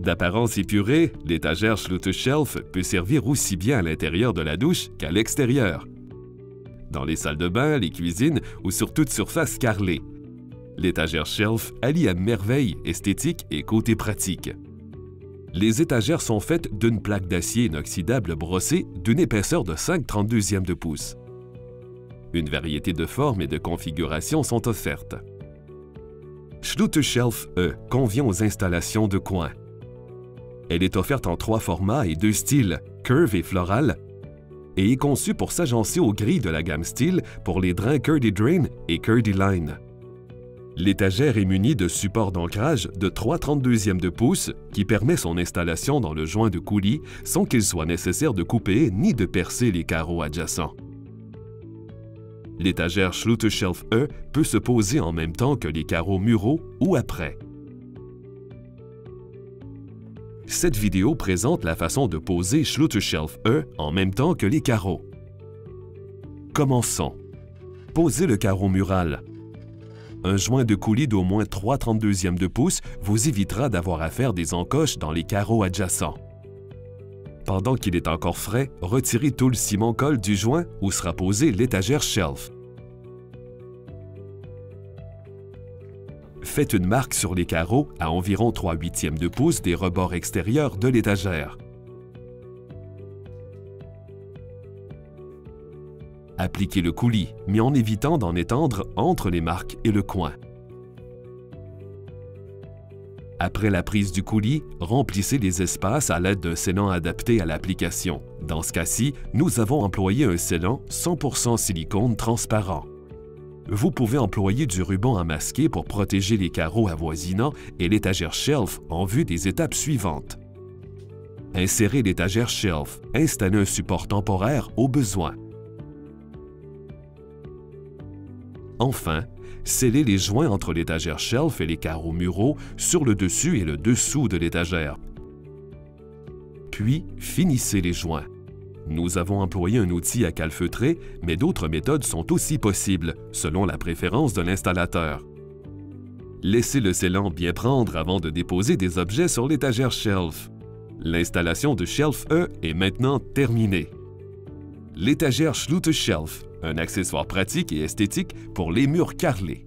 D'apparence épurée, l'étagère Shelf peut servir aussi bien à l'intérieur de la douche qu'à l'extérieur. Dans les salles de bain, les cuisines ou sur toute surface carrelée. L'étagère Shelf allie à merveille esthétique et côté pratique. Les étagères sont faites d'une plaque d'acier inoxydable brossée d'une épaisseur de 5 32e de pouce. Une variété de formes et de configurations sont offertes. Shelf E convient aux installations de coin. Elle est offerte en trois formats et deux styles, curve et floral, et est conçue pour s'agencer au gris de la gamme style pour les drains Curdy Drain et Curdy Line. L'étagère est munie de supports d'ancrage de 3 32e de pouce qui permet son installation dans le joint de coulis sans qu'il soit nécessaire de couper ni de percer les carreaux adjacents. L'étagère Shelf E peut se poser en même temps que les carreaux muraux ou après. Cette vidéo présente la façon de poser Shelf E en même temps que les carreaux. Commençons. Posez le carreau mural. Un joint de coulis d'au moins 3 32e de pouce vous évitera d'avoir à faire des encoches dans les carreaux adjacents. Pendant qu'il est encore frais, retirez tout le ciment colle du joint où sera posée l'étagère shelf. Faites une marque sur les carreaux à environ 3 huitièmes de pouce des rebords extérieurs de l'étagère. Appliquez le coulis, mais en évitant d'en étendre entre les marques et le coin. Après la prise du coulis, remplissez les espaces à l'aide d'un scellant adapté à l'application. Dans ce cas-ci, nous avons employé un scellant 100% silicone transparent. Vous pouvez employer du ruban à masquer pour protéger les carreaux avoisinants et l'étagère shelf en vue des étapes suivantes. Insérez l'étagère shelf, installez un support temporaire au besoin. Enfin, scellez les joints entre l'étagère shelf et les carreaux muraux sur le dessus et le dessous de l'étagère. Puis, finissez les joints. Nous avons employé un outil à calfeutrer, mais d'autres méthodes sont aussi possibles, selon la préférence de l'installateur. Laissez le scellant bien prendre avant de déposer des objets sur l'étagère shelf. L'installation de Shelf E est maintenant terminée. L'étagère Shelf un accessoire pratique et esthétique pour les murs carrelés.